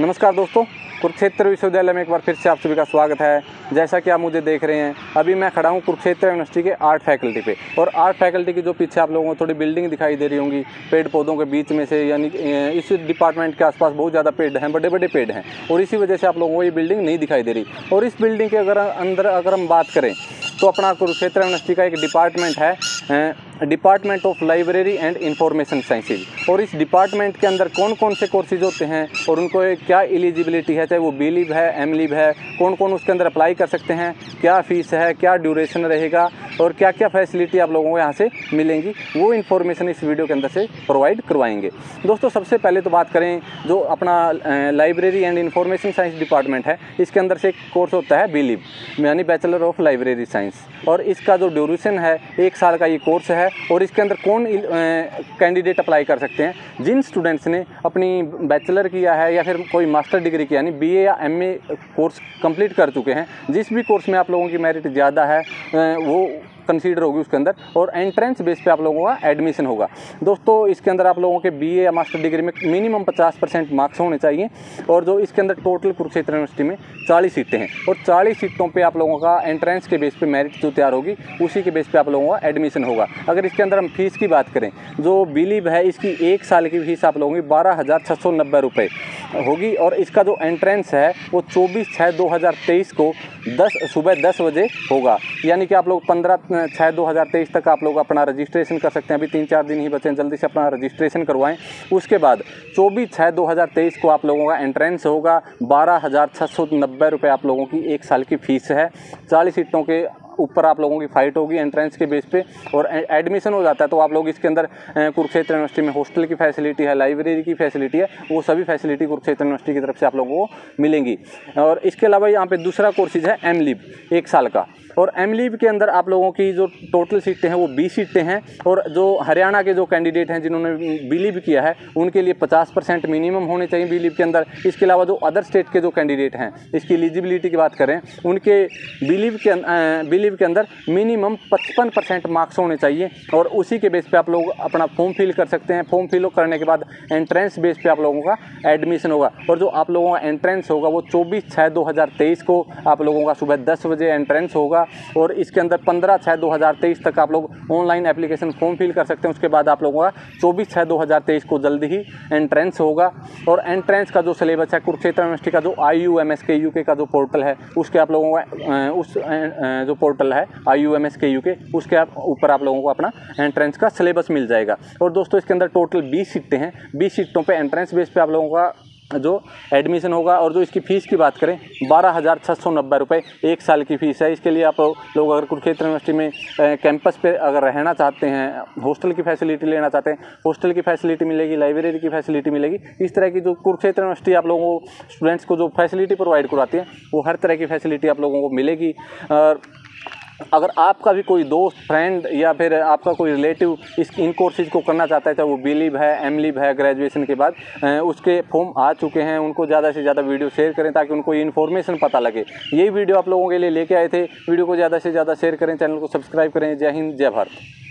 नमस्कार दोस्तों, कुरुक्षेत्र विश्वविद्यालय में एक बार फिर से आप सभी का स्वागत है। जैसा कि आप मुझे देख रहे हैं, अभी मैं खड़ा हूँ कुरुक्षेत्र यूनिवर्सिटी के आर्ट फैकल्टी पे। और आर्ट फैकल्टी की जो पीछे आप लोगों को थोड़ी बिल्डिंग दिखाई दे रही होंगी, पेड़ पौधों के बीच में से, यानी इस डिपार्टमेंट के आसपास बहुत ज़्यादा पेड़ हैं बड़े बड़े पेड़ हैं। और इसी वजह से आप लोगों को ये बिल्डिंग नहीं दिखाई दे रही। और इस बिल्डिंग के अगर अंदर अगर हम बात करें तो अपना कुरुक्षेत्र यूनिवर्सिटी का एक डिपार्टमेंट है department of library and information sciences और इस डिपार्टमेंट के अंदर कौन कौन से कोर्सेज होते हैं? और उनको क्या एलिजिबिलिटी है? चाहे वो बी लीव है एम लीव है कौन कौन उसके अंदर अप्लाई कर सकते हैं? क्या फ़ीस है? क्या ड्यूरेशन रहेगा? और क्या क्या फैसिलिटी आप लोगों को यहाँ से मिलेंगी, वो इन्फॉर्मेशन इस वीडियो के अंदर से प्रोवाइड करवाएँगे। दोस्तों, सबसे पहले तो बात करें, जो अपना library and information science department है, इसके अंदर से एक कोर्स होता है बी लीव यानी बैचलर ऑफ़ लाइब्रेरी साइंस और इसका जो ड्यूरेशन है, एक साल का ये कोर्स है, और इसके अंदर कौन कैंडिडेट अप्लाई कर सकते हैं? जिन स्टूडेंट्स ने अपनी बैचलर किया है, या फिर कोई मास्टर डिग्री किया यानी बीए या एमए कोर्स कंप्लीट कर चुके हैं, जिस भी कोर्स में आप लोगों की मेरिट ज़्यादा है वो कंसीडर होगी उसके अंदर, और एंट्रेंस बेस पे आप लोगों का एडमिशन होगा। दोस्तों, इसके अंदर आप लोगों के बीए या मास्टर डिग्री में मिनिमम 50 परसेंट मार्क्स होने चाहिए, और जो इसके अंदर टोटल कुरुक्षेत्र यूनिवर्सिटी में 40 सीटें हैं, और 40 सीटों पे आप लोगों का एंट्रेंस के बेस पे मेरिट जो तैयार होगी, उसी के बेस पे आप लोगों का एडमिशन होगा। अगर इसके अंदर हम फ़ीस की बात करें, जो बिलीव है, इसकी एक साल की फ़ीस आप लोगों की बारह हज़ार छः सौ नब्बे रुपये होगी, और इसका जो एंट्रेंस है, वो चौबीस छः दो हज़ार तेईस को दस, सुबह दस बजे होगा। यानी कि आप लोग पंद्रह छः दो हज़ार तेईस तक आप लोग अपना रजिस्ट्रेशन कर सकते हैं। अभी तीन चार दिन ही बचे हैं, जल्दी से अपना रजिस्ट्रेशन करवाएँ। उसके बाद चौबीस छः दो हज़ार तेईस को आप लोगों का एंट्रेंस होगा। बारह हज़ार छः सौ नब्बे रुपये आप लोगों की एक साल की फ़ीस है। चालीस सीटों के ऊपर आप लोगों की फ़ाइट होगी एंट्रेंस के बेस पे और एडमिशन हो जाता है तो आप लोग इसके अंदर कुरुक्षेत्र यूनिवर्सिटी में हॉस्टल की फैसिलिटी है लाइब्रेरी की फैसिलिटी है, वो सभी फैसिलिटी कुरुक्षेत्र यूनिवर्सिटी की तरफ़ से आप लोगों को मिलेंगी। और इसके अलावा यहाँ पर दूसरा कोर्सेज है एम लिव एक साल का। और एम लीव के अंदर आप लोगों की जो टोटल सीटें हैं, वो बीस सीटें हैं और जो हरियाणा के जो कैंडिडेट हैं, जिन्होंने बिलीव किया है, उनके लिए पचास परसेंट मिनिमम होने चाहिए बिलीव के अंदर। इसके अलावा जो अदर स्टेट के जो कैंडिडेट हैं, इसकी एलिजिबिलिटी की बात करें, उनके बिलीव के बिलीव के अंदर मिनिमम पचपन परसेंट मार्क्स होने चाहिए और उसी के बेस पे आप लोग अपना फॉर्म फिल कर सकते हैं। फॉर्म फिल करने के बाद एंट्रेंस बेस पे आप लोगों का एडमिशन होगा और जो आप लोगों का एंट्रेंस होगा वो चौबीस छः दो को आप लोगों का सुबह दस बजे एंट्रेंस होगा और इसके अंदर पंद्रह छः दो तक आप लोग ऑनलाइन एप्लीकेशन फॉर्म फिल कर सकते हैं। उसके बाद आप लोगों का चौबीस छः दो को जल्दी ही एंट्रेंस होगा और एंट्रेंस का जो सिलेबस है, कुरुक्षेत्र यूनिवर्सिटी का जो I U M S K U K का जो पोर्टल है, उसके आप लोगों का उस जो पोर्टल है I U M S K U K उसके आप, ऊपर आप लोगों को अपना एंट्रेंस का सिलेबस मिल जाएगा। और दोस्तों, इसके अंदर टोटल बीस सीटें हैं। बीस सीटों पर एंट्रेंस बेस पर आप लोगों का जो एडमिशन होगा और जो इसकी फ़ीस की बात करें, बारह हज़ार छः सौ नब्बे रुपये एक साल की फ़ीस है। इसके लिए आप लोग अगर कुरुक्षेत्र यूनिवर्सिटी में कैंपस पे अगर रहना चाहते हैं हॉस्टल की फैसिलिटी लेना चाहते हैं हॉस्टल की फैसिलिटी मिलेगी लाइब्रेरी की फैसिलिटी मिलेगी, इस तरह की जो कुरुक्षेत्र यूनिवर्सिटी आप लोगों को स्टूडेंट्स को जो फैसिलिटी प्रोवाइड करवाती है, वो हर तरह की फैसिलिटी आप लोगों को मिलेगी। और अगर आपका भी कोई दोस्त फ्रेंड या फिर आपका कोई रिलेटिव इस, इन कोर्सेज को करना चाहता है, चाहे वो बी लीव है एम लिव है ग्रेजुएशन के बाद उसके फॉर्म आ चुके हैं, उनको ज़्यादा से ज़्यादा वीडियो शेयर करें ताकि उनको इन्फॉर्मेशन पता लगे। यही वीडियो आप लोगों के लिए लेके आए थे वीडियो को ज़्यादा से ज़्यादा शेयर करें चैनल को सब्सक्राइब करें। जय हिंद, जय भारत।